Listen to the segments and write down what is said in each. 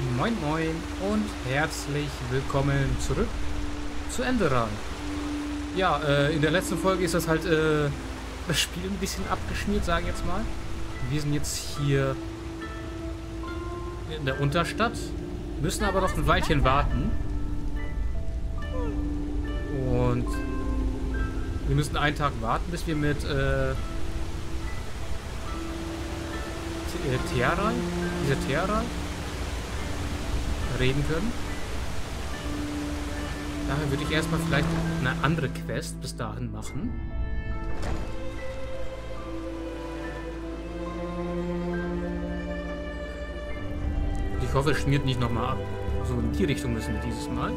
Moin Moin und herzlich willkommen zurück zu Enderan. Ja, äh, in der letzten Folge ist das halt äh, das Spiel ein bisschen abgeschmiert, sage ich jetzt mal. Wir sind jetzt hier in der Unterstadt, müssen aber noch ein Weilchen warten. Und wir müssen einen Tag warten, bis wir mit äh, Tearai, dieser Tearai, reden können. Daher würde ich erstmal vielleicht eine andere Quest bis dahin machen. Ich hoffe, es schmiert nicht nochmal ab. So in die Richtung müssen wir dieses Mal.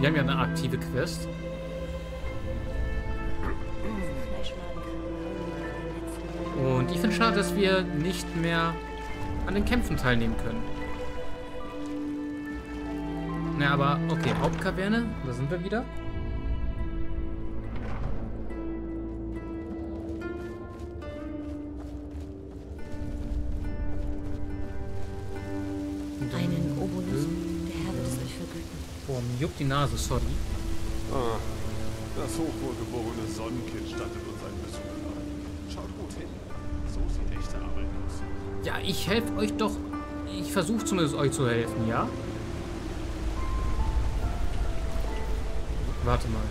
Wir haben ja eine aktive Quest. Und ich finde schade, dass wir nicht mehr an den Kämpfen teilnehmen können. Na, aber okay, Hauptkaverne, da sind wir wieder. Einen Obolus, der Herr wird es euch vergüten. Boah, mir juckt die Nase, sorry. Ah, das hochwohlgeborene Sonnenkind stattet uns einen Besuch ab. Schaut gut hin. So sieht echte Arbeit aus. Ja, ich helfe euch doch. Ich versuche zumindest euch zu helfen, ja? Warte mal.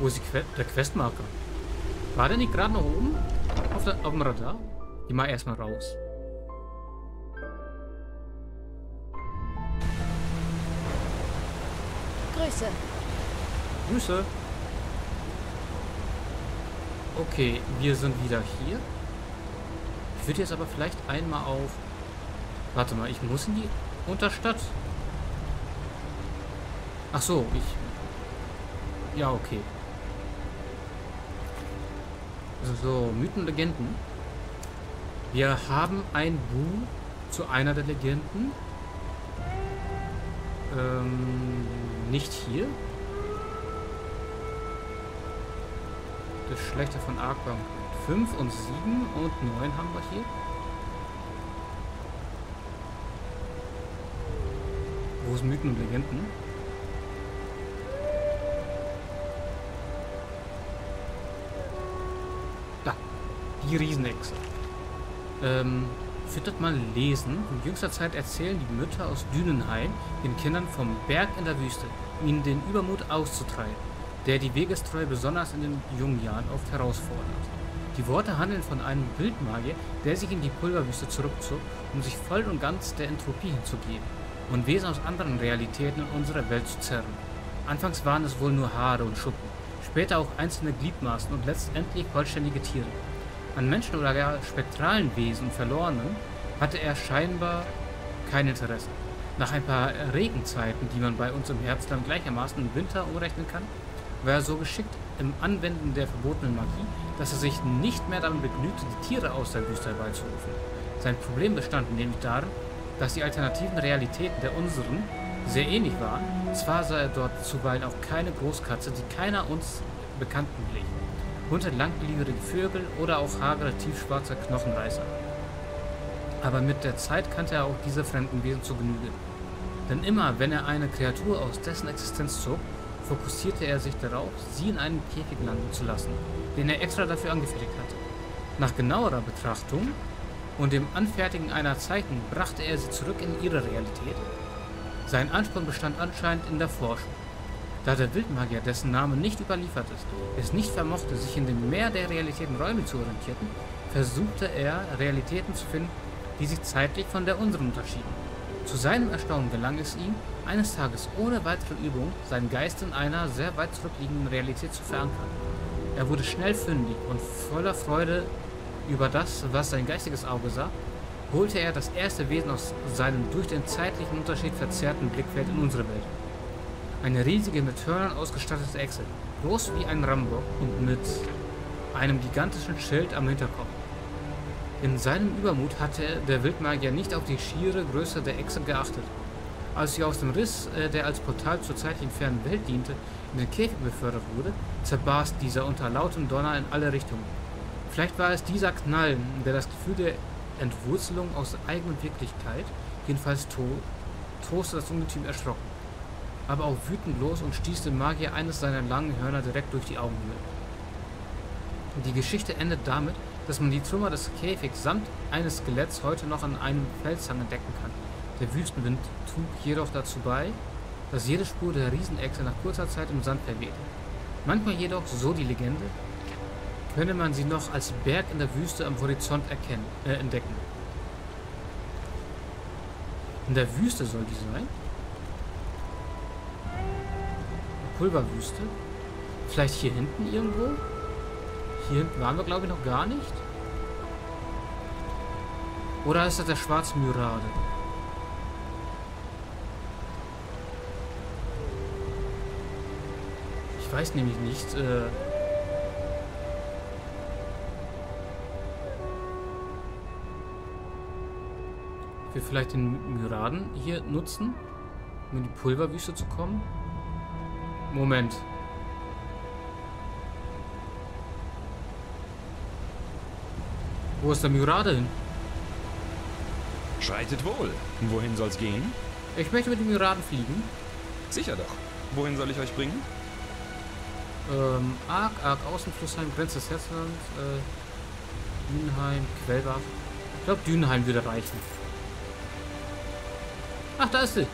Wo ist die que der Questmarker? War der nicht gerade noch oben? Auf, der, auf dem Radar? Geh mal erstmal raus. Grüße. Grüße. Okay, wir sind wieder hier. Ich würde jetzt aber vielleicht einmal auf... Warte mal, ich muss in die Unterstadt. Ach so, ich... Ja, okay. So, Mythen und Legenden. Wir haben ein Buch zu einer der Legenden. Ähm, nicht hier. Das Schlechte von Arkham. 5 und 7 und 9 haben wir hier. Wo ist Mythen und Legenden? Die Riesenechse. Ähm, füttert mal lesen. In jüngster Zeit erzählen die Mütter aus Dünenhain den Kindern vom Berg in der Wüste, um ihnen den Übermut auszutreiben, der die Wegestreue besonders in den jungen Jahren oft herausfordert. Die Worte handeln von einem Wildmagier, der sich in die Pulverwüste zurückzog, um sich voll und ganz der Entropie hinzugeben und Wesen aus anderen Realitäten in unsere Welt zu zerren. Anfangs waren es wohl nur Haare und Schuppen, später auch einzelne Gliedmaßen und letztendlich vollständige Tiere. An Menschen oder gar spektralen Wesen Verlorenen hatte er scheinbar kein Interesse. Nach ein paar Regenzeiten, die man bei uns im Herzland gleichermaßen im Winter umrechnen kann, war er so geschickt im Anwenden der verbotenen Magie, dass er sich nicht mehr damit begnügte, die Tiere aus der Wüste herbeizurufen. Sein Problem bestand nämlich darin, dass die alternativen Realitäten der unseren sehr ähnlich waren. Zwar sah er dort zuweilen auch keine Großkatze, die keiner uns Bekannten glich. Bunte langgliedrige Vögel oder auch hagere tiefschwarze Knochenreißer. Aber mit der Zeit kannte er auch diese fremden Wesen zu Genüge. Denn immer, wenn er eine Kreatur aus dessen Existenz zog, fokussierte er sich darauf, sie in einen Käfig landen zu lassen, den er extra dafür angefertigt hatte. Nach genauerer Betrachtung und dem Anfertigen einer Zeichnung brachte er sie zurück in ihre Realität. Sein Ansporn bestand anscheinend in der Forschung. Da der Wildmagier, dessen Name nicht überliefert ist, es nicht vermochte, sich in dem Meer der Realitäten Räume zu orientieren, versuchte er, Realitäten zu finden, die sich zeitlich von der unseren unterschieden. Zu seinem Erstaunen gelang es ihm, eines Tages ohne weitere Übung seinen Geist in einer sehr weit zurückliegenden Realität zu verankern. Er wurde schnell fündig und voller Freude über das, was sein geistiges Auge sah, holte er das erste Wesen aus seinem durch den zeitlichen Unterschied verzerrten Blickfeld in unsere Welt. Eine riesige mit Hörnern ausgestattete Echse, groß wie ein Rambock und mit einem gigantischen Schild am Hinterkopf. In seinem Übermut hatte der Wildmagier nicht auf die schiere Größe der Echse geachtet. Als sie aus dem Riss, äh, der als Portal zur zeitlichen fernen Welt diente, in den Käfig befördert wurde, zerbarst dieser unter lautem Donner in alle Richtungen. Vielleicht war es dieser Knall, der das Gefühl der Entwurzelung aus der eigenen Wirklichkeit Jedenfalls to toste das Ungetüm erschrocken. Aber auch wütend los und stieß dem Magier eines seiner langen Hörner direkt durch die Augenhöhle. Die Geschichte endet damit, dass man die Trümmer des Käfigs samt eines Skeletts heute noch an einem Felshang entdecken kann. Der Wüstenwind trug jedoch dazu bei, dass jede Spur der Riesenechse nach kurzer Zeit im Sand verwehte. Manchmal jedoch, so die Legende, könne man sie noch als Berg in der Wüste am Horizont erkennen, äh, entdecken. In der Wüste soll die sein? Pulverwüste? Vielleicht hier hinten irgendwo? Hier hinten waren wir, glaube ich, noch gar nicht. Oder ist das der Schwarzmyrade? Ich weiß nämlich nicht. Äh will vielleicht den Myraden hier nutzen, um in die Pulverwüste zu kommen. Moment. Wo ist der Myrade hin? Schreitet wohl. Wohin soll's gehen? Ich möchte mit dem Myraden fliegen. Sicher doch. Wohin soll ich euch bringen? Ähm, Ark, Ark, Außenflussheim, Grenze des Herzlands, äh, Dünenheim, Quellbach. Ich glaube, Dünenheim würde reichen. Ach, da ist sie.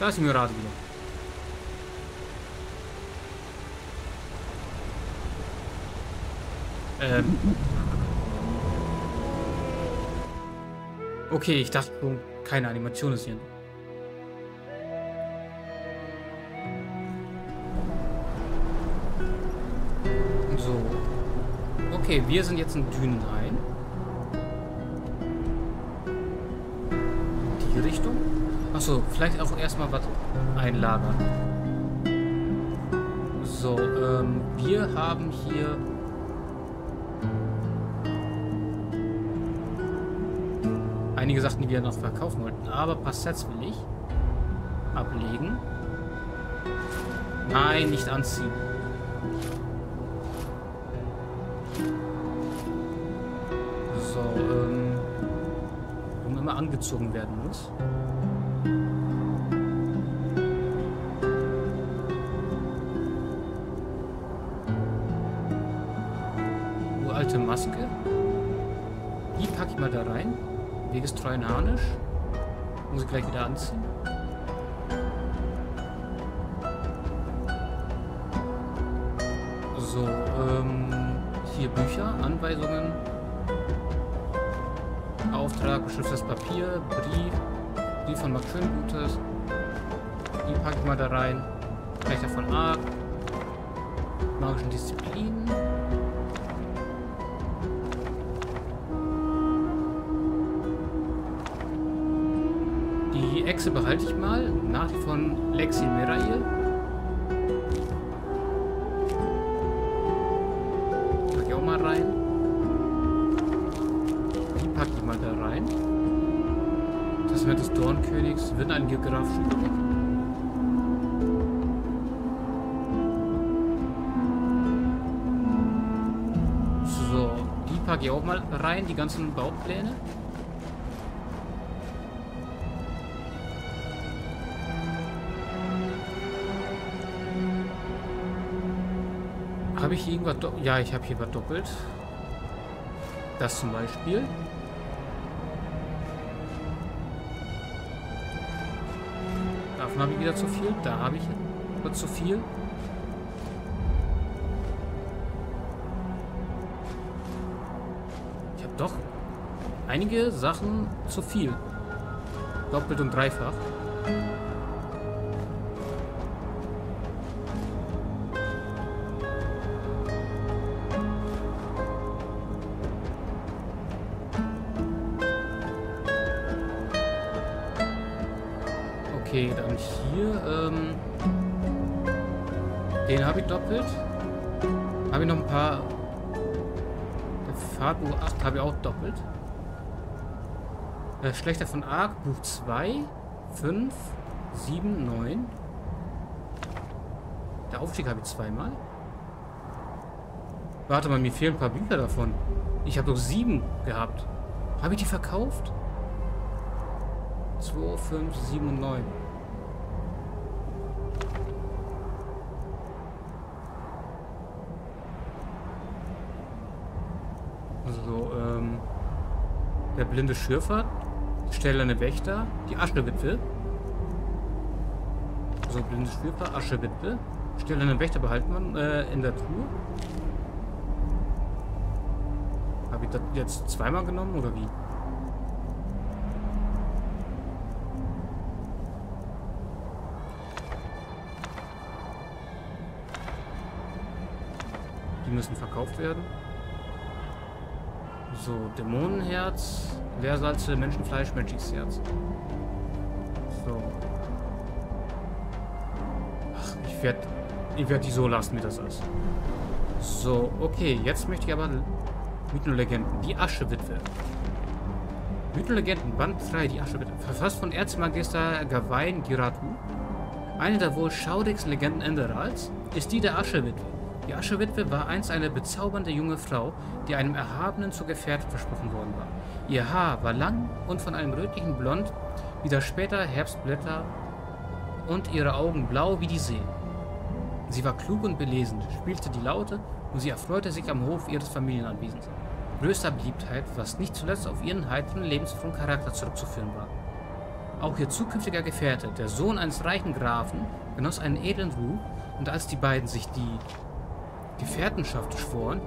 Da ist die Myrade wieder. Ähm. Okay, ich dachte schon, keine Animation ist hier. So. Okay, wir sind jetzt in Dünenhain. Die Richtung? Achso, vielleicht auch erstmal was einlagern. So, ähm, wir haben hier einige Sachen, die wir noch verkaufen wollten. Aber ein paar Sets will ich ablegen. Nein, nicht anziehen. So, ähm, warum immer angezogen werden muss. Uralte Maske. Die packe ich mal da rein. Wegestreuen Harnisch. Muss ich gleich wieder anziehen. So, ähm, hier Bücher, Anweisungen, Auftrag, beschriftetes Papier, Brief, Brief von Max Schöngutes. Die packe ich mal da rein. Wächter von Arc, magischen Disziplinen. Echse behalte ich mal. Nach von Lexi Merail. Pack ich auch mal rein. Die packe ich mal da rein. Das wird des Dornkönigs. Wird ein geografischer Überblick. So, die packe ich auch mal rein, die ganzen Baupläne. Ich irgendwas? Ja, ich habe hier was doppelt. Das zum Beispiel. Davon habe ich wieder zu viel. Da habe ich zu viel. Ich habe doch einige Sachen zu viel. Doppelt und dreifach. Okay, dann hier, ähm, den habe ich doppelt. Habe ich noch ein paar. Der Fahrbuch 8 habe ich auch doppelt. Äh, Schlechter von Arc, Buch 2, 5, 7, 9. Der Aufstieg habe ich zweimal. Warte mal, mir fehlen ein paar Bücher davon. Ich habe doch sieben gehabt. Habe ich die verkauft? 2, 5, 7 und 9. So, ähm. Der blinde Schürfer, stählerne Wächter, die Aschewitwe. So, blinde Schürfer, Aschewitwe. Stählerne Wächter behalten wir äh, in der Truhe. Habe ich das jetzt zweimal genommen oder wie? Die müssen verkauft werden. So, Dämonenherz, Leersalze, Menschenfleisch, menschliches Herz. So. Ach, ich werde ich werd die so lassen, wie das ist. So, okay, jetzt möchte ich aber Mythenlegenden, die Aschewitwe. Mythenlegenden, Band 3, die Aschewitwe. Verfasst von Erzmagister Gawain Giratu. Eine der wohl schaurigsten Legenden Enderals ist die der Aschewitwe. Die Aschewitwe war einst eine bezaubernde junge Frau, die einem Erhabenen zur Gefährtin versprochen worden war. Ihr Haar war lang und von einem rötlichen Blond, wie das später Herbstblätter, und ihre Augen blau wie die See. Sie war klug und belesen, spielte die Laute und sie erfreute sich am Hof ihres Familienanwesens. Größter Beliebtheit, was nicht zuletzt auf ihren heiteren, lebensfrohen Charakter zurückzuführen war. Auch ihr zukünftiger Gefährte, der Sohn eines reichen Grafen, genoss einen edlen Ruf und als die beiden sich die Gefährtenschaft schworen,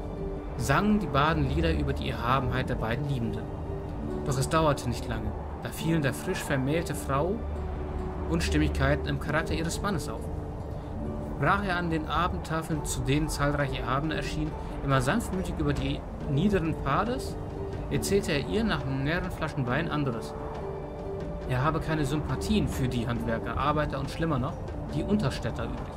sangen die beiden Lieder über die Erhabenheit der beiden Liebenden. Doch es dauerte nicht lange, da fielen der frisch vermählte Frau Unstimmigkeiten im Charakter ihres Mannes auf. Brach er an den Abendtafeln, zu denen zahlreiche Erhabene erschienen, immer sanftmütig über die niederen Pfades, erzählte er ihr nach mehreren Flaschen Wein anderes. Er habe keine Sympathien für die Handwerker, Arbeiter und schlimmer noch, die Unterstädter übrig.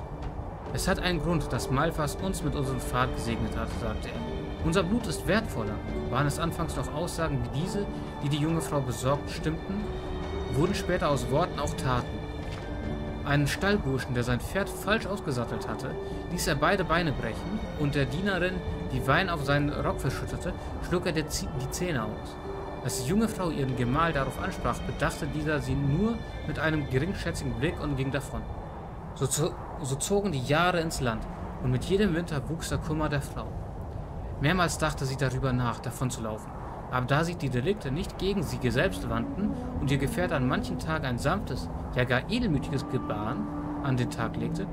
Es hat einen Grund, dass Malfas uns mit unserem Pfad gesegnet hat, sagte er. Unser Blut ist wertvoller. Waren es anfangs noch Aussagen wie diese, die die junge Frau besorgt stimmten, wurden später aus Worten auch Taten. Einen Stallburschen, der sein Pferd falsch ausgesattelt hatte, ließ er beide Beine brechen und der Dienerin, die Wein auf seinen Rock verschüttete, schlug er die Zähne aus. Als die junge Frau ihren Gemahl darauf ansprach, bedachte dieser sie nur mit einem geringschätzigen Blick und ging davon. So, so zogen die Jahre ins Land, und mit jedem Winter wuchs der Kummer der Frau. Mehrmals dachte sie darüber nach, davon zu laufen. Aber da sich die Delikte nicht gegen sie selbst wandten und ihr Gefährte an manchen Tagen ein sanftes, ja gar edelmütiges Gebaren an den Tag legte,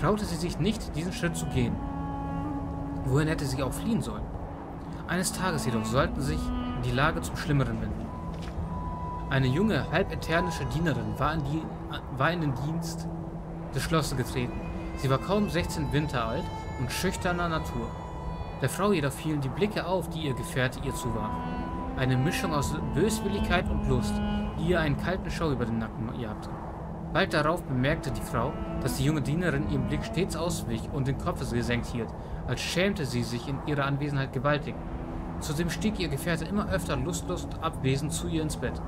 traute sie sich nicht, diesen Schritt zu gehen. Wohin hätte sie auch fliehen sollen? Eines Tages jedoch sollten sich die Lage zum Schlimmeren wenden. Eine junge, halbeternische Dienerin war in, die, war in den Dienst des Schlosses getreten. Sie war kaum 16 Winter alt und schüchterner Natur. Der Frau jedoch fielen die Blicke auf, die ihr Gefährte ihr zuwarf. Eine Mischung aus Böswilligkeit und Lust, die ihr einen kalten Schau über den Nacken jagte. Bald darauf bemerkte die Frau, dass die junge Dienerin ihrem Blick stets auswich und den Kopf gesenkt hielt, als schämte sie sich in ihrer Anwesenheit gewaltig. Zudem stieg ihr Gefährte immer öfter lustlos und abwesend zu ihr ins Bett.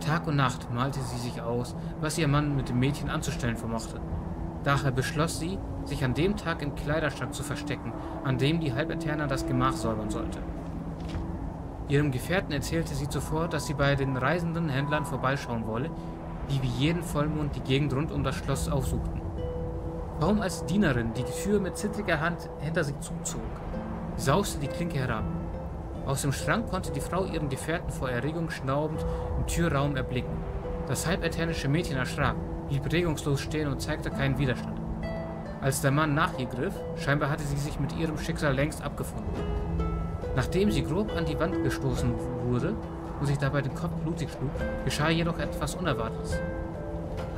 Tag und Nacht malte sie sich aus, was ihr Mann mit dem Mädchen anzustellen vermochte. Daher beschloss sie, sich an dem Tag im Kleiderschrank zu verstecken, an dem die Halbeterna das Gemach säubern sollte. Ihrem Gefährten erzählte sie zuvor, dass sie bei den reisenden Händlern vorbeischauen wolle, die wie jeden Vollmond die Gegend rund um das Schloss aufsuchten. Kaum als Dienerin die Tür mit zittriger Hand hinter sich zuzog, sauste die Klinke herab. Aus dem Schrank konnte die Frau ihren Gefährten vor Erregung schnaubend Türraum erblicken. Das halbeternische Mädchen erschrak, blieb regungslos stehen und zeigte keinen Widerstand. Als der Mann nach ihr griff, scheinbar hatte sie sich mit ihrem Schicksal längst abgefunden. Nachdem sie grob an die Wand gestoßen wurde und sich dabei den Kopf blutig schlug, geschah jedoch etwas Unerwartetes.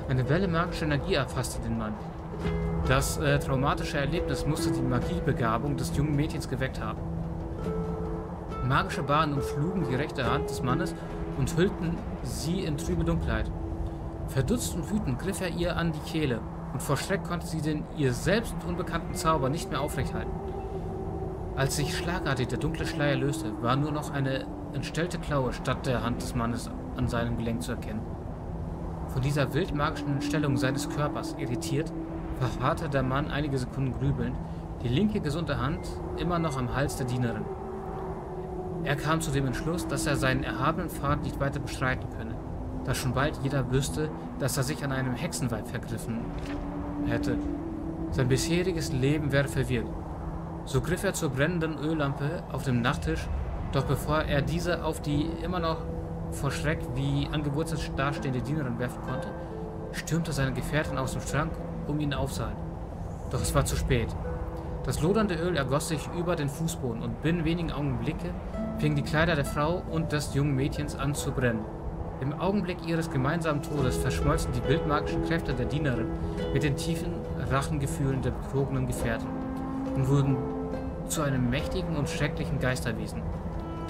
Eine Welle magischer Energie erfasste den Mann. Das äh, traumatische Erlebnis musste die Magiebegabung des jungen Mädchens geweckt haben. Magische Bahnen umschlugen die rechte Hand des Mannes und hüllten sie in trübe Dunkelheit. Verdutzt und wütend griff er ihr an die Kehle, und vor Schreck konnte sie den ihr selbst unbekannten Zauber nicht mehr aufrechthalten. Als sich schlagartig der dunkle Schleier löste, war nur noch eine entstellte Klaue statt der Hand des Mannes an seinem Gelenk zu erkennen. Von dieser wildmagischen Entstellung seines Körpers irritiert, verharrte der Mann einige Sekunden grübelnd, die linke gesunde Hand immer noch am Hals der Dienerin. Er kam zu dem Entschluss, dass er seinen erhabenen Pfad nicht weiter beschreiten könne da schon bald jeder wüsste, dass er sich an einem Hexenweib vergriffen hätte. Sein bisheriges Leben wäre verwirrt. So griff er zur brennenden Öllampe auf dem Nachttisch, doch bevor er diese auf die immer noch vor Schreck wie angewurzelt dastehende Dienerin werfen konnte, stürmte seine Gefährtin aus dem Schrank, um ihn aufzuhalten. Doch es war zu spät. Das lodernde Öl ergoss sich über den Fußboden und binnen wenigen Augenblicke fingen die Kleider der Frau und des jungen Mädchens an zu brennen. Im Augenblick ihres gemeinsamen Todes verschmolzen die bildmagischen Kräfte der Dienerin mit den tiefen Rachengefühlen der betrogenen Gefährten und wurden zu einem mächtigen und schrecklichen Geisterwesen,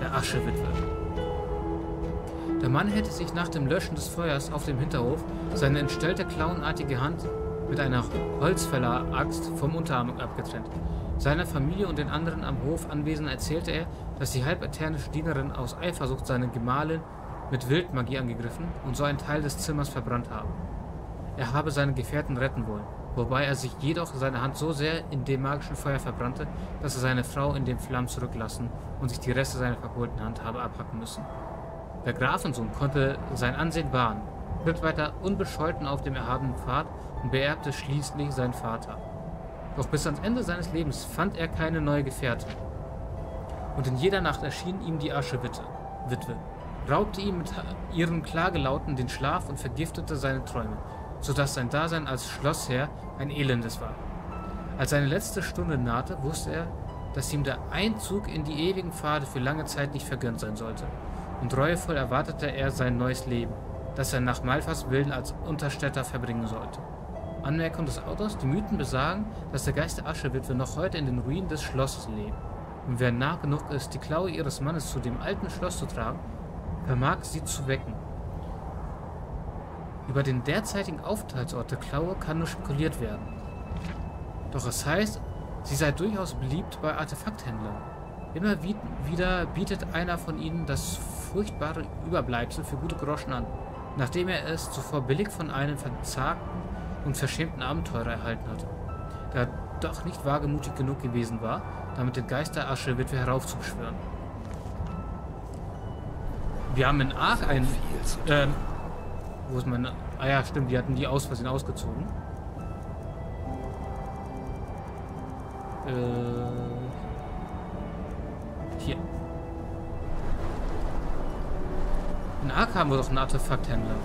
der Aschewitwe. Der Mann hätte sich nach dem Löschen des Feuers auf dem Hinterhof seine entstellte clownartige Hand mit einer Holzfäller-Axt vom Unterarm abgetrennt. Seiner Familie und den anderen am Hof Anwesenden erzählte er, dass die halbeternische Dienerin aus Eifersucht seine Gemahlin mit Wildmagie angegriffen und so einen Teil des Zimmers verbrannt habe. Er habe seine Gefährten retten wollen, wobei er sich jedoch seine Hand so sehr in dem magischen Feuer verbrannte, dass er seine Frau in den Flammen zurücklassen und sich die Reste seiner verkohlten Hand habe abhacken müssen. Der Grafensohn konnte sein Ansehen wahren, ritt weiter unbescholten auf dem erhabenen Pfad und beerbte schließlich seinen Vater. Doch bis ans Ende seines Lebens fand er keine neue Gefährtin. Und in jeder Nacht erschien ihm die Aschewitwe, Witwe, raubte ihm mit ihren Klagelauten den Schlaf und vergiftete seine Träume, sodass sein Dasein als Schlossherr ein elendes war. Als seine letzte Stunde nahte, wusste er, dass ihm der Einzug in die ewigen Pfade für lange Zeit nicht vergönnt sein sollte, und reuevoll erwartete er sein neues Leben, das er nach Malfas Willen als Unterstädter verbringen sollte. Anmerkung des Autors, die Mythen besagen, dass der Geist der Aschewitwe noch heute in den Ruinen des Schlosses lebt. Und wer nah genug ist, die Klaue ihres Mannes zu dem alten Schloss zu tragen, vermag sie zu wecken. Über den derzeitigen Aufenthaltsort der Klaue kann nur spekuliert werden. Doch es heißt, sie sei durchaus beliebt bei Artefakthändlern. Immer wieder bietet einer von ihnen das furchtbare Überbleibsel für gute Groschen an, nachdem er es zuvor billig von einem verzagten und verschämten Abenteurer erhalten hatte, der doch nicht wagemutig genug gewesen war, damit den Geist der Aschewitwe heraufzubeschwören. Wir haben in Ark ein... Ähm, wo ist meine... Ah ja, stimmt, die hatten die aus Versehen ausgezogen. Äh, hier. In Ark haben wir doch einen Artefakthändler.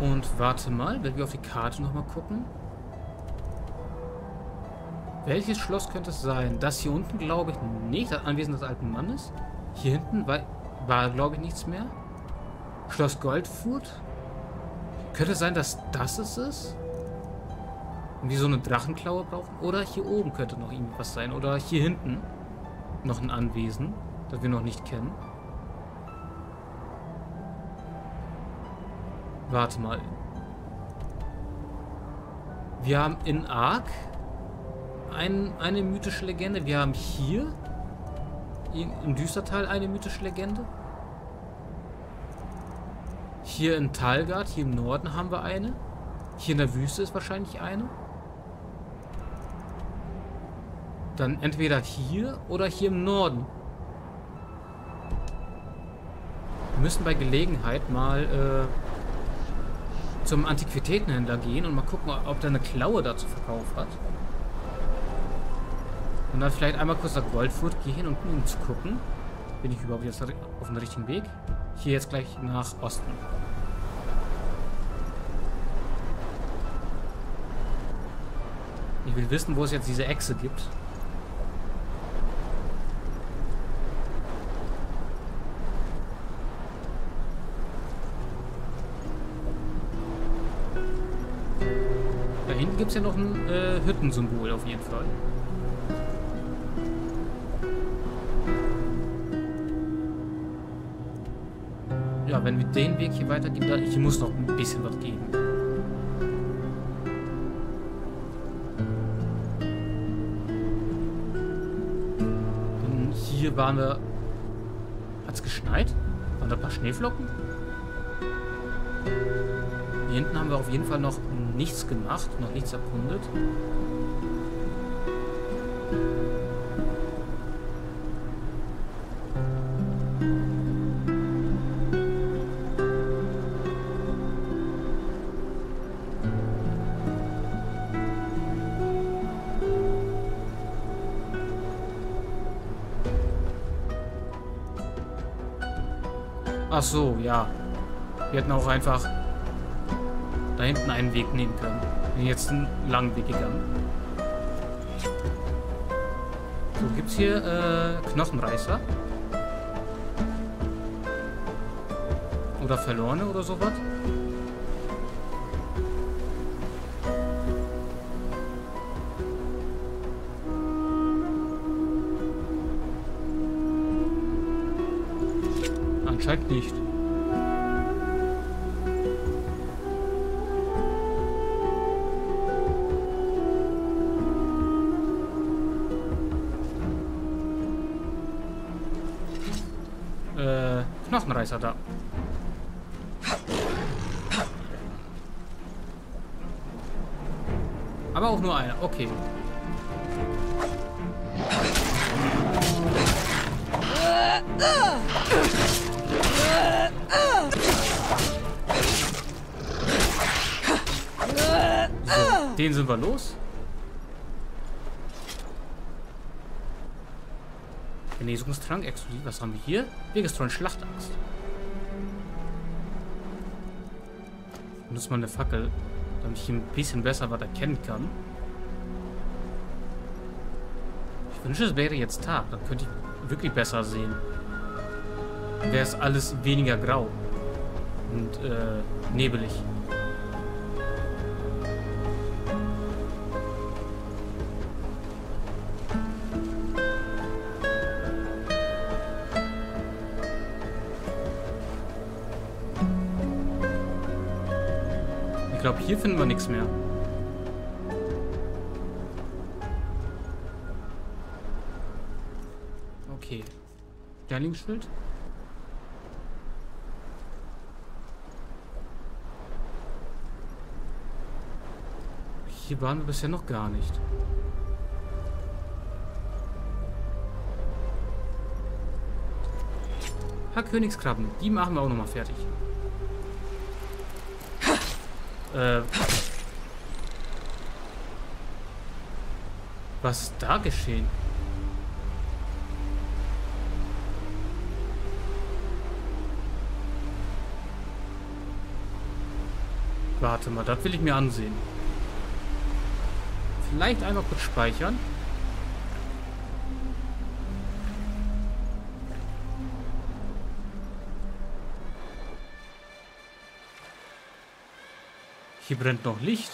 Und warte mal, wenn wir auf die Karte nochmal gucken. Welches Schloss könnte es sein? Das hier unten glaube ich nicht. Das Anwesen des alten Mannes. Hier hinten war, war glaube ich nichts mehr. Schloss Goldfurt. Könnte es sein, dass das es ist? Und wir so eine Drachenklaue brauchen? Oder hier oben könnte noch irgendwas sein. Oder hier hinten noch ein Anwesen, das wir noch nicht kennen. Warte mal. Wir haben in Ark ein, eine mythische Legende. Wir haben hier im Düstertal eine mythische Legende. Hier in Talgard, hier im Norden haben wir eine. Hier in der Wüste ist wahrscheinlich eine. Dann entweder hier oder hier im Norden. Wir müssen bei Gelegenheit mal äh, zum Antiquitätenhändler gehen und mal gucken, ob der eine Klaue dazu verkauft hat. Und dann vielleicht einmal kurz nach Goldfurt gehen, um, um zu gucken. Bin ich überhaupt jetzt auf dem richtigen Weg? Hier jetzt gleich nach Osten. Ich will wissen, wo es jetzt diese Echse gibt. Gibt es ja noch ein äh, Hüttensymbol auf jeden Fall. Ja, wenn wir den Weg hier weitergehen, dann hier muss noch ein bisschen was geben. Denn hier waren wir... Hat es geschneit? Waren da ein paar Schneeflocken? Hier hinten haben wir auf jeden Fall noch nichts gemacht, noch nichts erkundet. Ach so, ja. Wir hätten auch einfach hinten einen Weg nehmen können. Bin jetzt einen langen Weg gegangen. So, gibt's hier äh, Knochenreißer? Oder Verlorene oder sowas? Anscheinend nicht. Knochenreißer da. Aber auch nur einer. Okay. So, den sind wir los. Genesungstrank, exklusiv. Was haben wir hier? Wegestrollen Schlachtangst. Benutzt mal eine Fackel, damit ich ein bisschen besser was erkennen kann. Ich wünsche, es wäre jetzt Tag. Dann könnte ich wirklich besser sehen. Dann wäre es alles weniger grau. Und äh, nebelig. Hier finden wir nichts mehr. Okay. Sterlingsschild. Hier waren wir bisher noch gar nicht. Ha, Königskrabben. Die machen wir auch nochmal fertig. Äh. Was ist da geschehen? Warte mal, das will ich mir ansehen. Vielleicht einmal kurz speichern. Hier brennt noch Licht.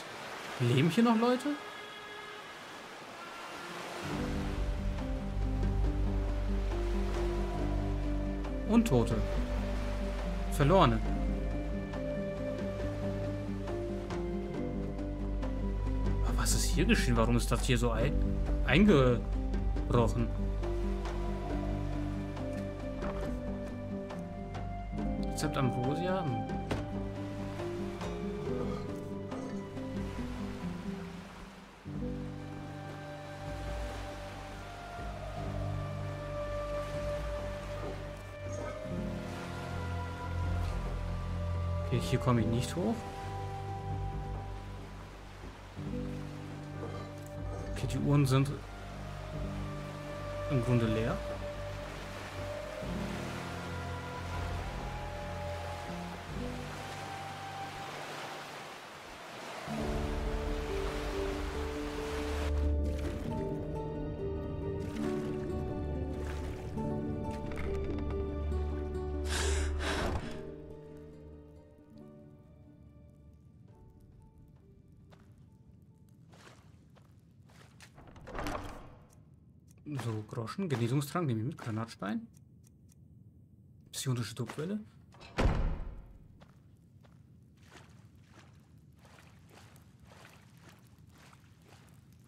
Leben hier noch Leute? Untote. Verlorene. Aber was ist hier geschehen? Warum ist das hier so ein eingebrochen? Rezept Ambrosia? Hier komme ich nicht hoch. Okay, die Uhren sind im Grunde leer. So, Groschen. Genesungstrank nehme ich mit. Granatstein. Psionische Druckwelle.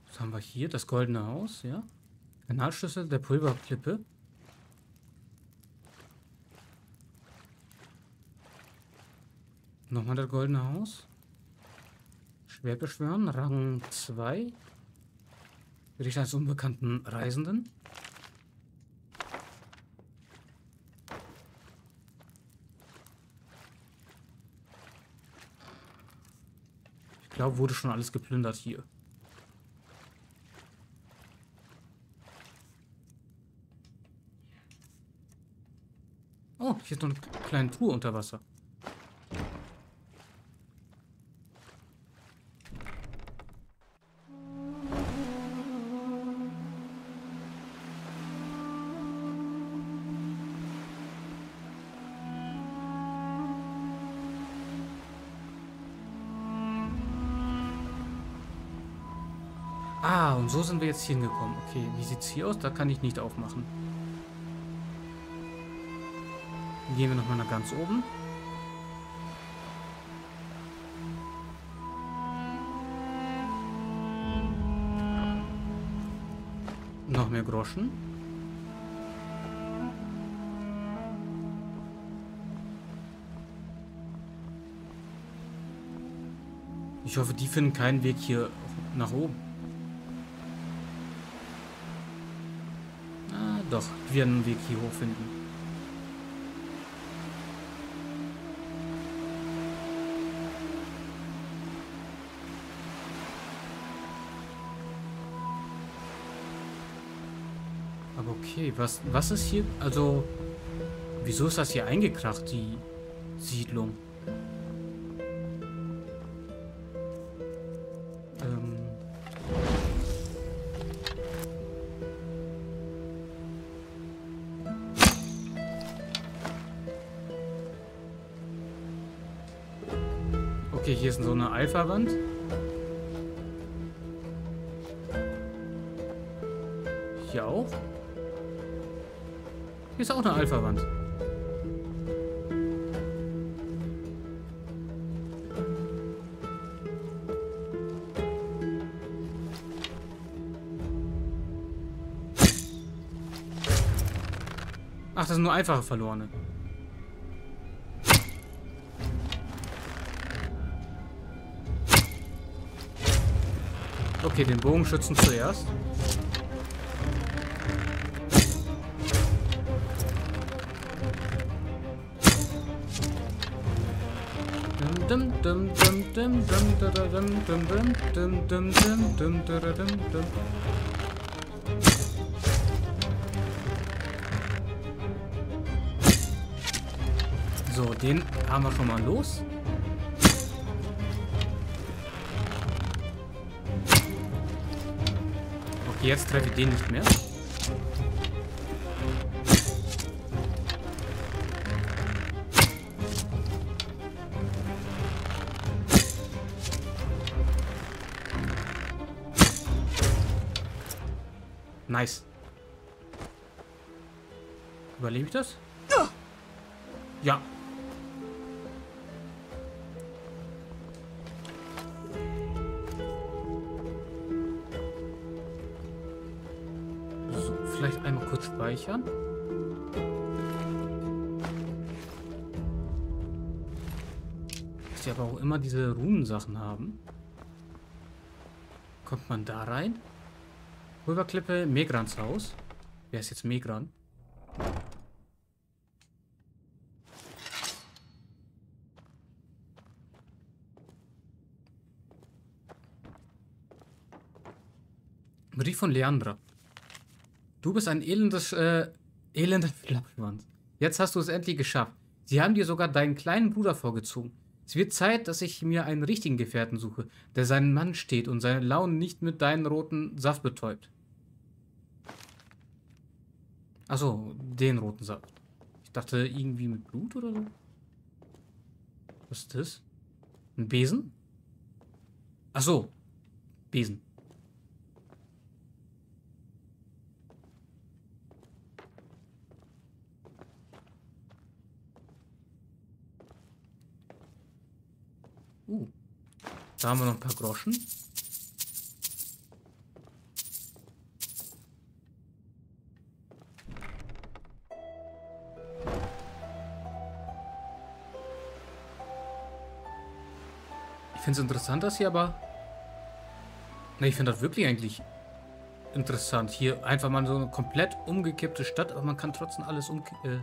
Was haben wir hier? Das goldene Haus, ja. Kanalschlüssel der Pulverklippe. Nochmal das goldene Haus. Schwer beschwören, Rang 2. Bericht eines unbekannten Reisenden. Glaube, wurde schon alles geplündert hier. Oh, hier ist noch eine kleine Truhe unter Wasser. Sind wir jetzt hingekommen. Okay, wie sieht's hier aus? Da kann ich nicht aufmachen. Gehen wir nochmal nach ganz oben. Noch mehr Groschen. Ich hoffe, die finden keinen Weg hier nach oben. Doch, werden einen Weg hier hoch finden. Aber okay, was, was ist hier, also, wieso ist das hier eingekracht, die Siedlung? Alpha-Wand. Hier auch. Hier ist auch eine Alpha-Wand. Ach, das sind nur einfache Verlorene. Okay, den Bogenschützen zuerst. So, den haben wir schon mal los. Jetzt treffe ich den nicht mehr. Nice. Überlebe ich das? Speichern. Dass die aber auch immer diese Runensachen haben. Kommt man da rein? Rüberklippe, Megrans Haus. Wer ist jetzt Megran? Brief von Leandra. Du bist ein elendes, äh, elender Flappschwanz. Jetzt hast du es endlich geschafft. Sie haben dir sogar deinen kleinen Bruder vorgezogen. Es wird Zeit, dass ich mir einen richtigen Gefährten suche, der seinen Mann steht und seine Launen nicht mit deinen roten Saft betäubt. Achso, den roten Saft. Ich dachte irgendwie mit Blut oder so. Was ist das? Ein Besen? Achso. Besen. Da haben wir noch ein paar Groschen. Ich finde es interessant, dass hier aber... Ne, ich finde das wirklich eigentlich interessant. Hier einfach mal so eine komplett umgekippte Stadt, aber man kann trotzdem alles um, äh,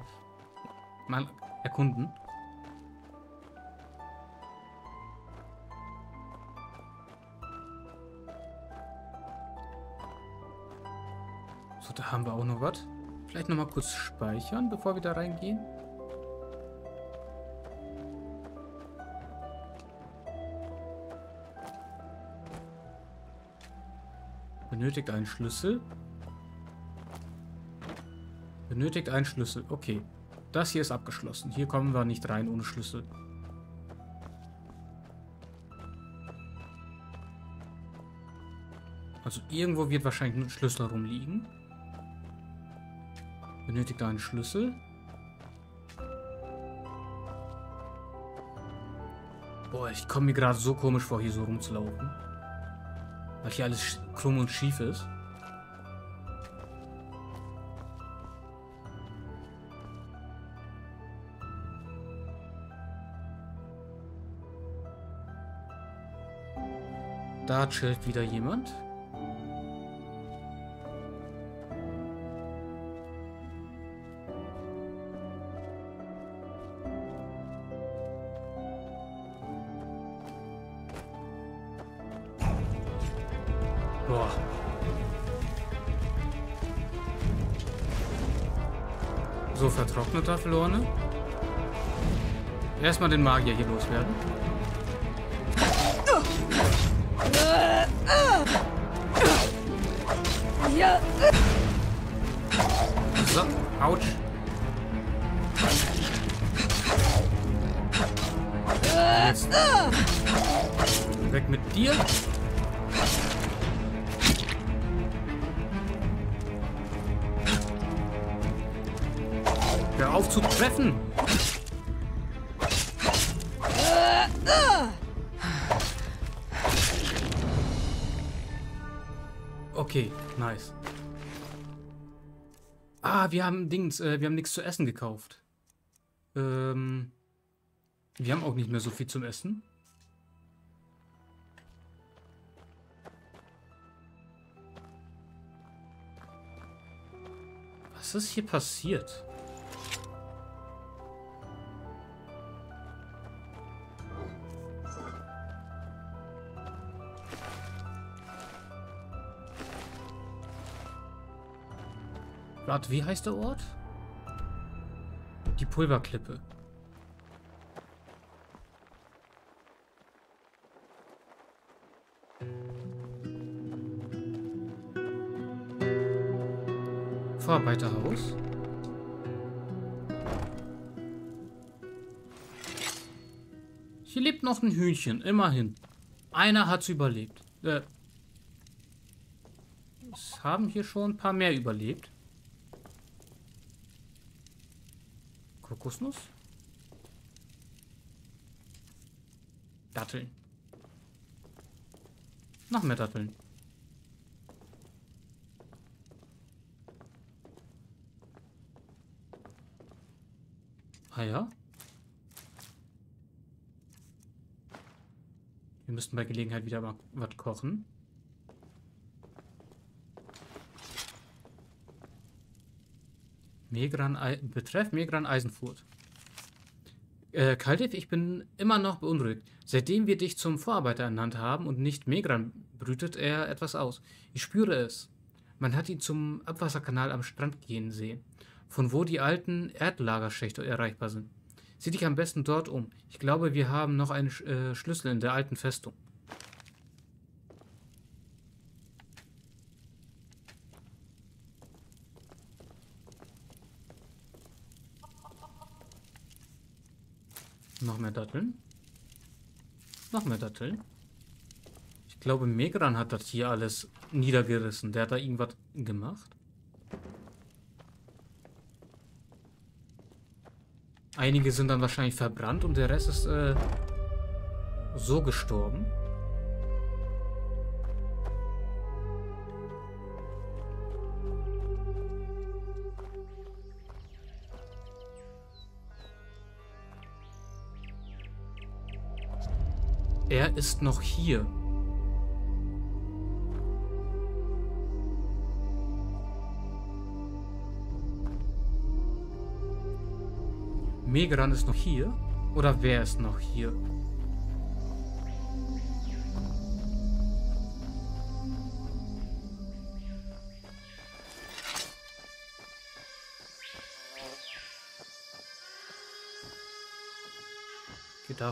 mal erkunden. haben wir auch noch was. Vielleicht nochmal kurz speichern, bevor wir da reingehen. Benötigt einen Schlüssel. Benötigt einen Schlüssel. Okay. Das hier ist abgeschlossen. Hier kommen wir nicht rein ohne Schlüssel. Also irgendwo wird wahrscheinlich ein Schlüssel rumliegen. Benötigt einen Schlüssel. Boah, ich komme mir gerade so komisch vor, hier so rumzulaufen. Weil hier alles krumm und schief ist. Da chillt wieder jemand. So, vertrockneter verlorene. Erstmal den Magier hier loswerden. So, ouch. Jetzt. Weg mit dir. Zu treffen. Okay, nice. Ah, wir haben Dings, äh, wir haben nichts zu essen gekauft. Ähm, wir haben auch nicht mehr so viel zum Essen. Was ist hier passiert? Warte, wie heißt der Ort? Die Pulverklippe. Vorarbeiterhaus. Hier lebt noch ein Hühnchen, immerhin. Einer hat's überlebt. Äh, es haben hier schon ein paar mehr überlebt. Kokosnuss? Datteln. Noch mehr Datteln. Ah ja. Wir müssten bei Gelegenheit wieder mal was kochen. Megran, betreff Megran Eisenfurt. Äh, Kaldiv, ich bin immer noch beunruhigt. Seitdem wir dich zum Vorarbeiter ernannt haben und nicht Megran, brütet er etwas aus. Ich spüre es. Man hat ihn zum Abwasserkanal am Strand gehen sehen, von wo die alten Erdlagerschächte erreichbar sind. Sieh dich am besten dort um. Ich glaube, wir haben noch einen äh, Schlüssel in der alten Festung. Mehr Datteln. Noch mehr Datteln. Ich glaube, Megran hat das hier alles niedergerissen. Der hat da irgendwas gemacht. Einige sind dann wahrscheinlich verbrannt und der Rest ist äh, so gestorben. Er ist noch hier. Megran ist noch hier? Oder wer ist noch hier?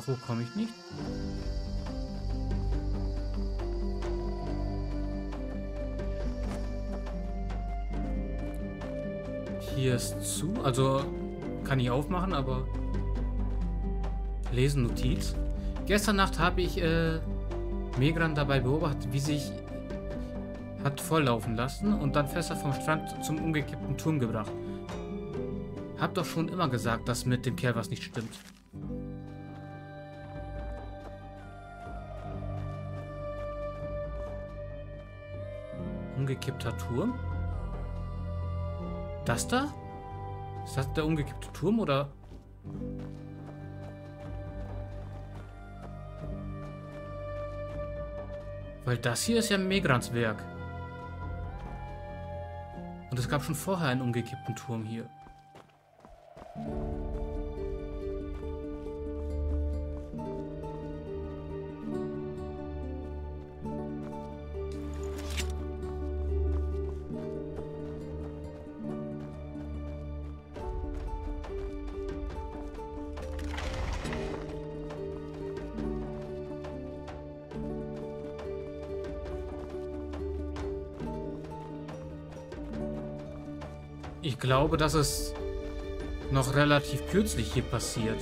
Hoch komme ich nicht. Hier ist zu. Also kann ich aufmachen, aber lesen Notiz. Gestern Nacht habe ich äh, Megran dabei beobachtet, wie sich hat volllaufen lassen und dann fester vom Strand zum umgekippten Turm gebracht. Hab doch schon immer gesagt, dass mit dem Kerl was nicht stimmt. Umgekippter Turm? Das da? Ist das der umgekippte Turm oder... Weil das hier ist ja Megrans Werk. Und es gab schon vorher einen umgekippten Turm hier. Glaube, dass es noch relativ kürzlich hier passiert.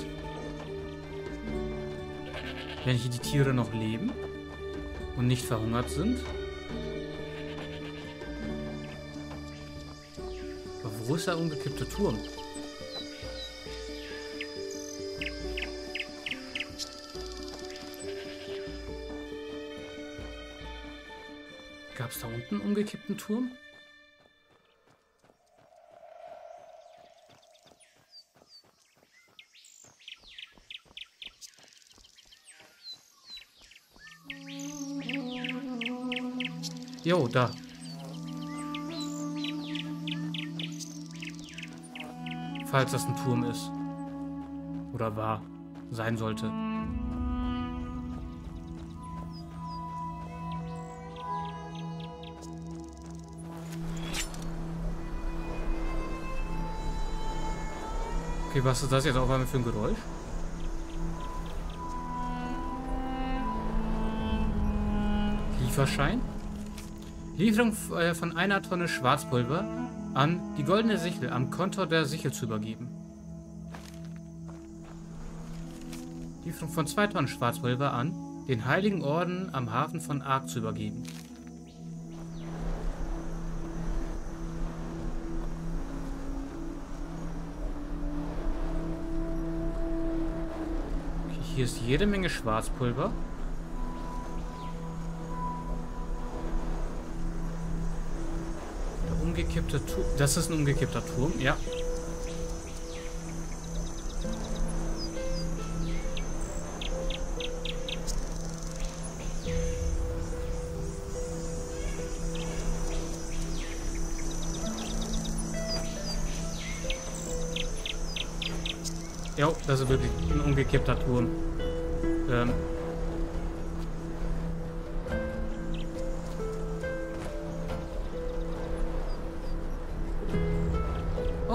Wenn hier die Tiere noch leben und nicht verhungert sind. Aber wo ist der umgekippte Turm? Gab es da unten einen umgekippten Turm? Da. Falls das ein Turm ist. Oder war. Sein sollte. Okay, was ist das jetzt auf einmal für ein Geräusch? Lieferschein? Lieferung äh, von einer Tonne Schwarzpulver an die Goldene Sichel am Kontor der Sichel zu übergeben. Lieferung von zwei Tonnen Schwarzpulver an den Heiligen Orden am Hafen von Ark zu übergeben. Okay, hier ist jede Menge Schwarzpulver. Der umgekippte Turm. Das ist ein umgekippter Turm, ja. Jo, das ist wirklich ein umgekippter Turm. Ähm.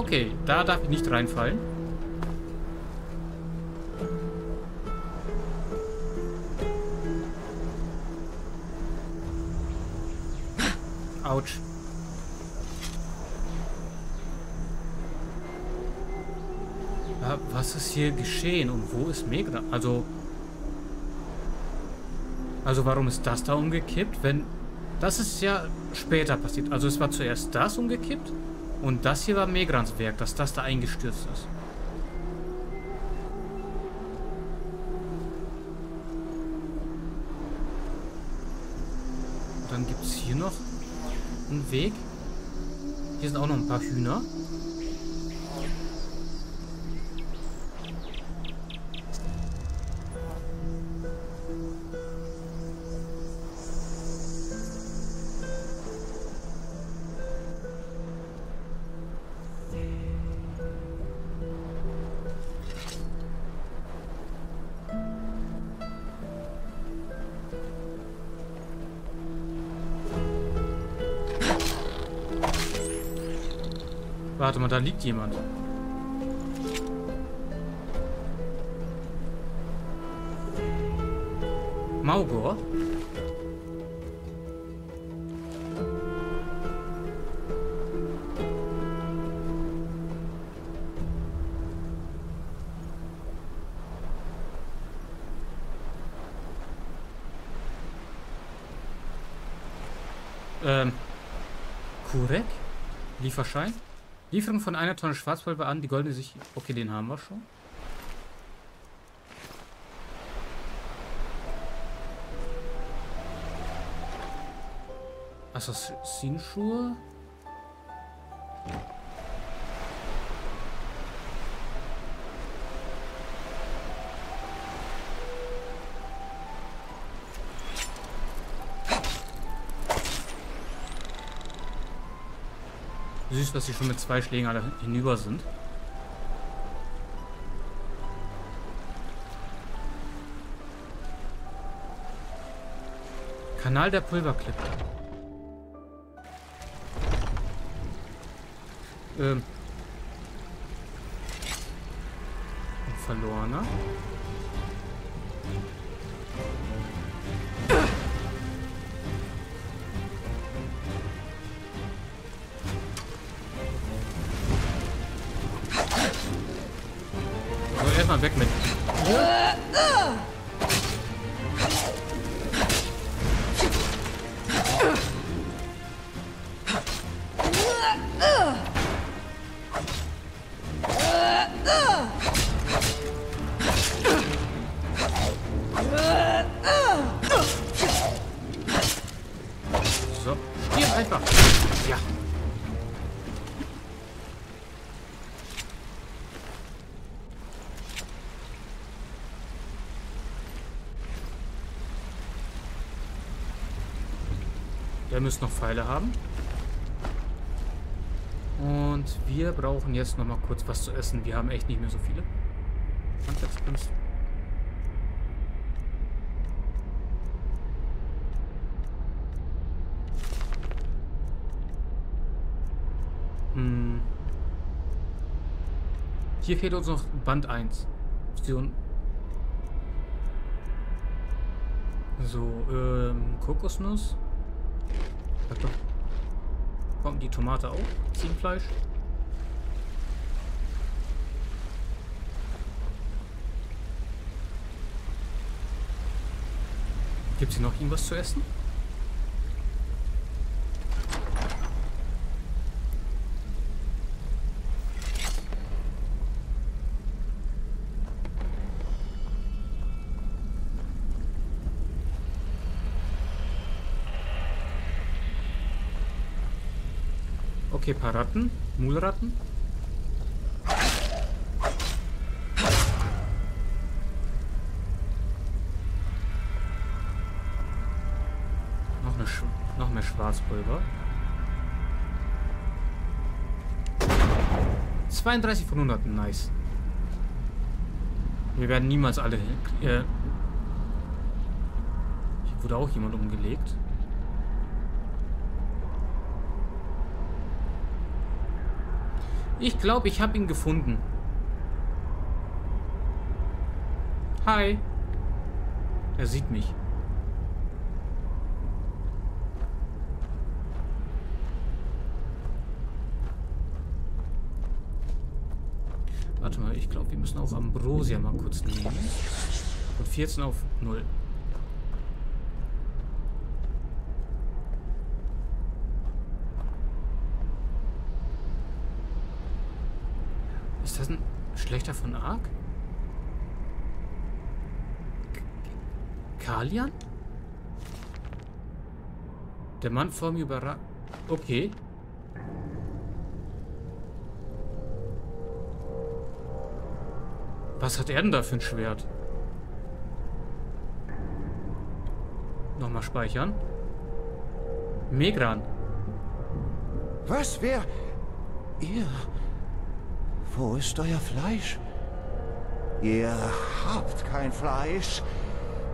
Okay, da darf ich nicht reinfallen. Autsch. Was ist hier geschehen und wo ist Megra? Also... Also warum ist das da umgekippt, wenn... Das ist ja später passiert. Also es war zuerst das umgekippt und das hier war Megrans Werk, dass das da eingestürzt ist. Dann gibt es hier noch einen Weg. Hier sind auch noch ein paar Hühner. mal, da liegt jemand. Maugor? Ähm. Kurek? Lieferschein? Lieferung von einer Tonne Schwarzpulver an, die goldene sich. Okay, den haben wir schon. Assassinschuhe? Süß, dass sie schon mit zwei Schlägen alle hinüber sind. Kanal der Pulverklippe. Ähm. Ein verlorener. Erstmal weg mit. Müsste noch Pfeile haben. Und wir brauchen jetzt noch mal kurz was zu essen. Wir haben echt nicht mehr so viele. Handwerkskunst. Hm. Hier fehlt uns noch Band 1. Option. So, ähm, Kokosnuss. Kommt die Tomate auch? Ziegenfleisch? Gibt es hier noch irgendwas zu essen? Okay, paar Ratten. Mulratten. Noch, eine Sch noch mehr Schwarzpulver. 32 von 100, nice. Wir werden niemals alle... Äh, hier wurde auch jemand umgelegt. Ich glaube, ich habe ihn gefunden. Hi. Er sieht mich. Warte mal, ich glaube, wir müssen auch Ambrosia mal kurz nehmen. Und 14 auf 0. Ist das ein schlechter von Ark? Kalian? Der Mann vor mir überragt. Okay. Was hat er denn da für ein Schwert? Nochmal speichern. Megran. Was? Wer? Ihr? Wo ist euer Fleisch? Ihr habt kein Fleisch.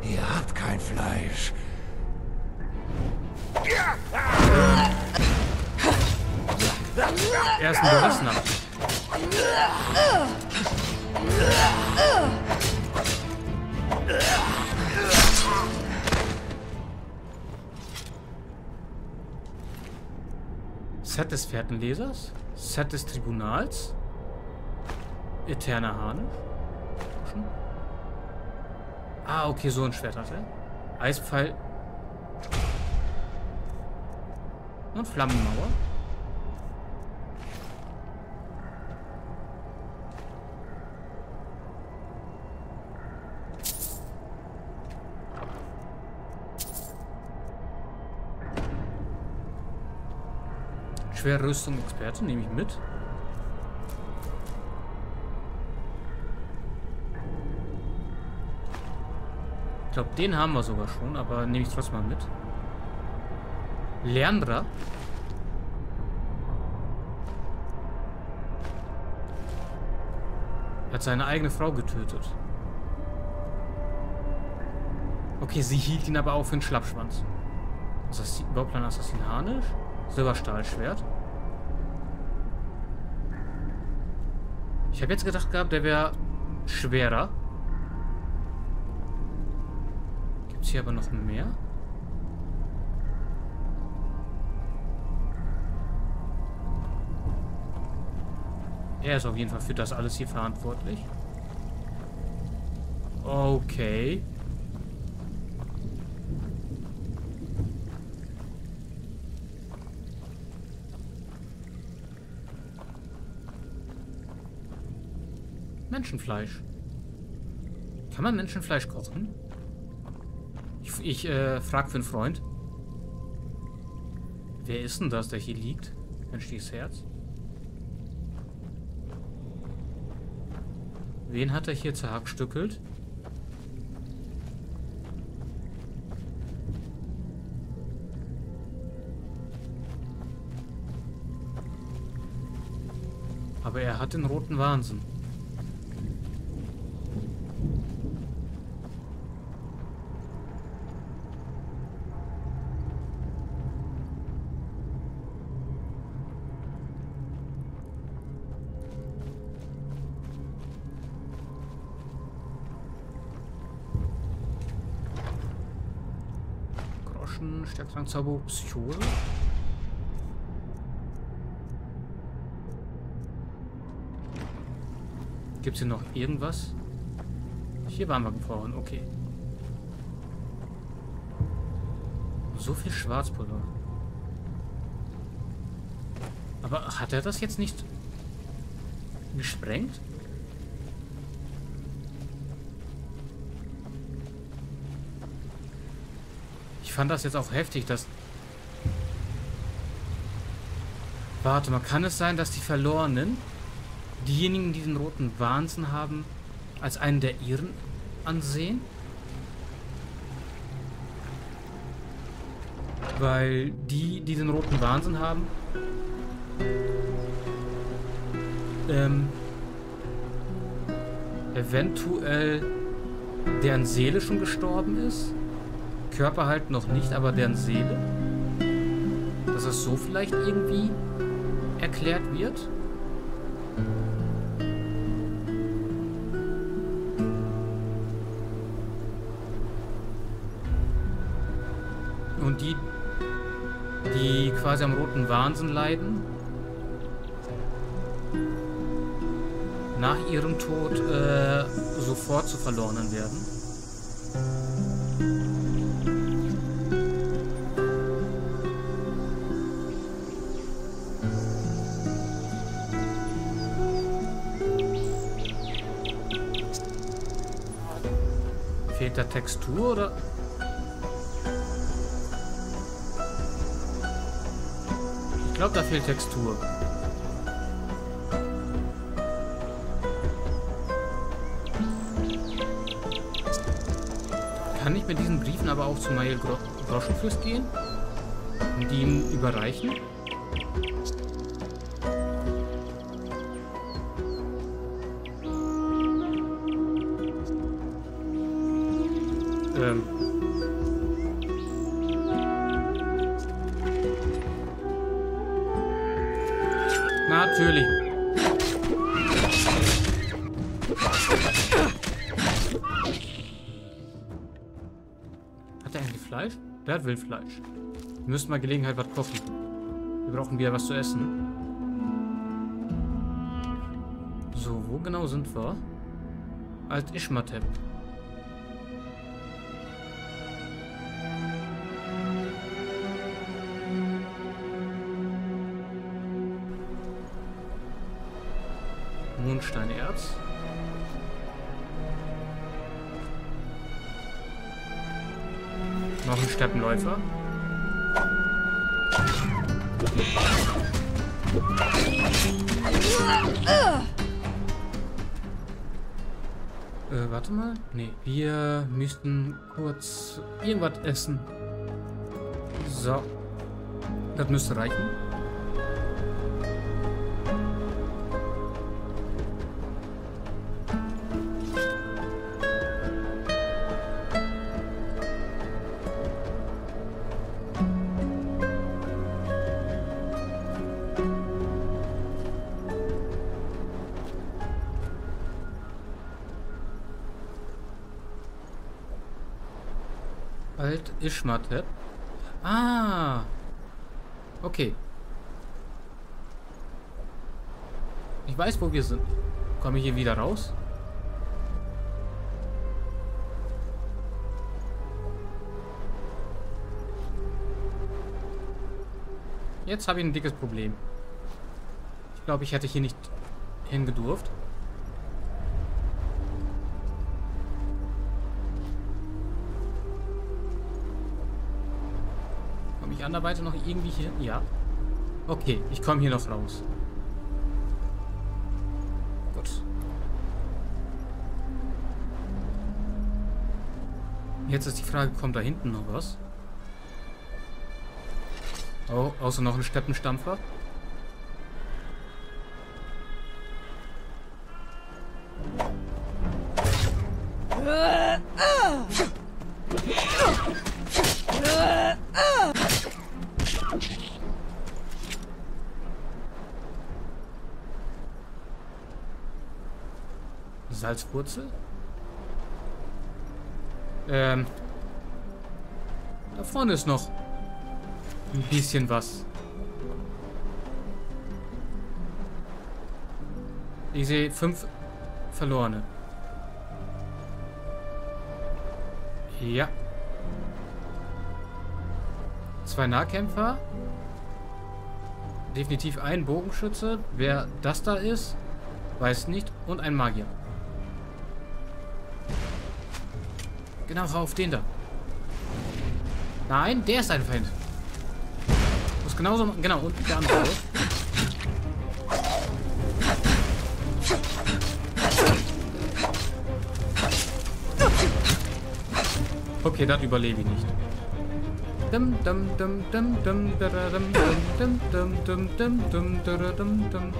Ihr habt kein Fleisch. Er ist ein Gerissener. Set des Fährtenlesers? Set des Tribunals? Eterner Hane? Schon? Ah, okay, so ein Schwert hat er. Eispfeil. Und Flammenmauer. Schwere Rüstung Experte nehme ich mit. Ich glaube, den haben wir sogar schon, aber nehme ich trotzdem mal mit. Leandra. Er hat seine eigene Frau getötet. Okay, sie hielt ihn aber auch für einen Schlappschwanz. Assassin Bauplan Assassinanisch? Silberstahlschwert. Ich habe jetzt gedacht gehabt, der wäre schwerer. Hier aber noch mehr? Er ist auf jeden Fall für das alles hier verantwortlich. Okay. Menschenfleisch. Kann man Menschenfleisch kochen? Ich, äh, frag für einen Freund. Wer ist denn das, der hier liegt? Menschliches Herz. Wen hat er hier zerhackstückelt? Aber er hat den roten Wahnsinn. Groschen, Stärktrank, Zauber, Psychose. Gibt es hier noch irgendwas? Hier waren wir vorhin, okay. So viel Schwarzpulver. Aber hat er das jetzt nicht gesprengt? Ich fand das jetzt auch heftig, dass... Warte mal, kann es sein, dass die Verlorenen diejenigen, die den roten Wahnsinn haben, als einen der ihren ansehen? Weil die, die den roten Wahnsinn haben, ähm, eventuell deren Seele schon gestorben ist. Körper halt noch nicht, aber deren Seele. Dass das so vielleicht irgendwie erklärt wird. Und die, die quasi am roten Wahnsinn leiden, nach ihrem Tod äh, sofort zu Verlorenen werden. Fehlt da Textur oder? Ich glaube, da fehlt Textur. Kann ich mit diesen Briefen aber auch zu Mael Gro Groschenfürst gehen? Und die ihm überreichen? Wildfleisch. Wir müssen mal Gelegenheit was kochen. Wir brauchen wieder was zu essen. So, wo genau sind wir? Alt Ishmatep. Steppenläufer. Äh, warte mal. Nee, wir müssten kurz irgendwas essen. So. Das müsste reichen. Alt Ischmatep. Ah. Okay. Ich weiß, wo wir sind. Komme ich hier wieder raus? Jetzt habe ich ein dickes Problem. Ich glaube, ich hätte hier nicht hingedurft. Ich anderweitig noch irgendwie hier? Ja. Okay, ich komme hier noch raus. Gut. Jetzt ist die Frage, kommt da hinten noch was? Oh, außer noch ein Steppenstampfer. Salzwurzel? Ähm. Da vorne ist noch ein bisschen was. Ich sehe fünf verlorene. Ja. Zwei Nahkämpfer. Definitiv ein Bogenschütze. Wer das da ist, weiß nicht. Und ein Magier. Genau, auf den da. Nein, der ist ein Feind. Muss genauso machen. Genau, und der andere. Okay, das überlebe ich nicht. Dum, dum, dum, dum, dum, dum, dum, dum, dum, dum, dum, dum, dum, dum,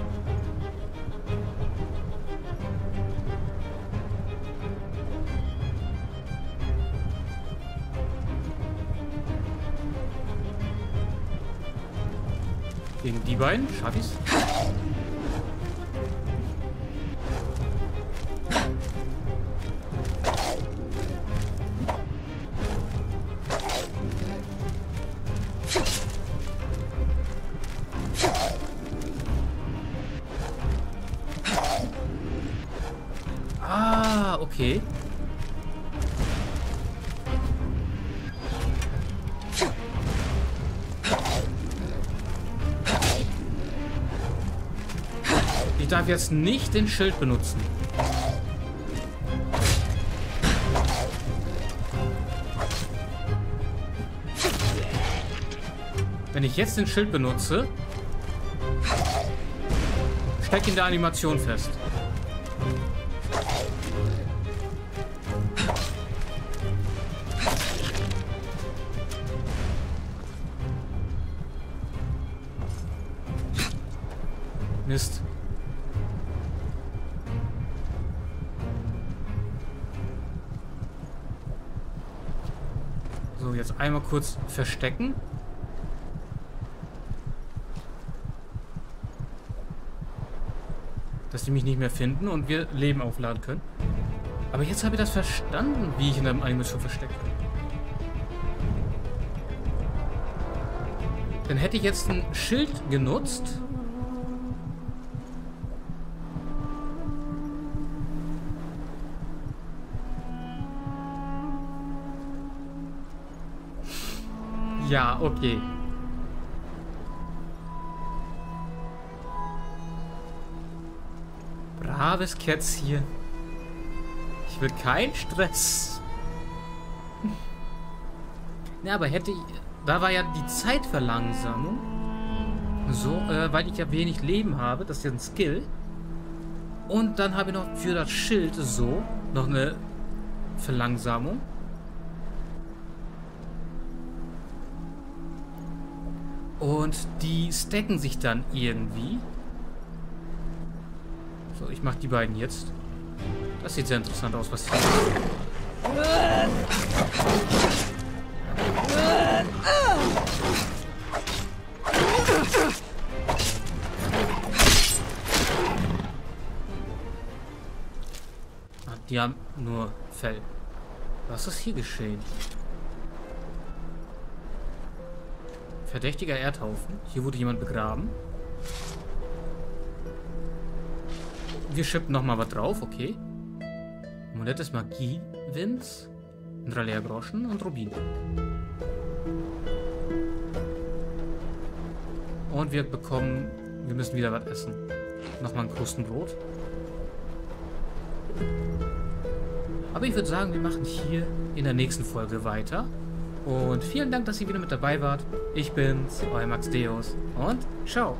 die beiden? Schaff ich's? Jetzt nicht den Schild benutzen. Wenn ich jetzt den Schild benutze, steckt in der Animation fest. Mist. Einmal kurz verstecken. Dass die mich nicht mehr finden und wir Leben aufladen können. Aber jetzt habe ich das verstanden, wie ich in einem Animation versteckt bin. Dann hätte ich jetzt ein Schild genutzt. Ja, okay. Cats hier. Ich will keinen Stress. Na, aber hätte ich... Da war ja die Zeitverlangsamung. So, äh, weil ich ja wenig Leben habe. Das ist ja ein Skill. Und dann habe ich noch für das Schild so noch eine Verlangsamung. Und die stacken sich dann irgendwie. So, ich mache die beiden jetzt. Das sieht sehr interessant aus, was hier Ah, Die haben nur Fell. Was ist hier geschehen? Verdächtiger Erdhaufen. Hier wurde jemand begraben. Wir schippen nochmal was drauf, okay. Amulett des Magiewinds. Ein Ralea-Groschen und Rubin. Und wir bekommen... Wir müssen wieder was essen. Nochmal ein Krustenbrot. Aber ich würde sagen, wir machen hier in der nächsten Folge weiter. Und vielen Dank, dass ihr wieder mit dabei wart. Ich bin's, euer Max Deus. Und ciao.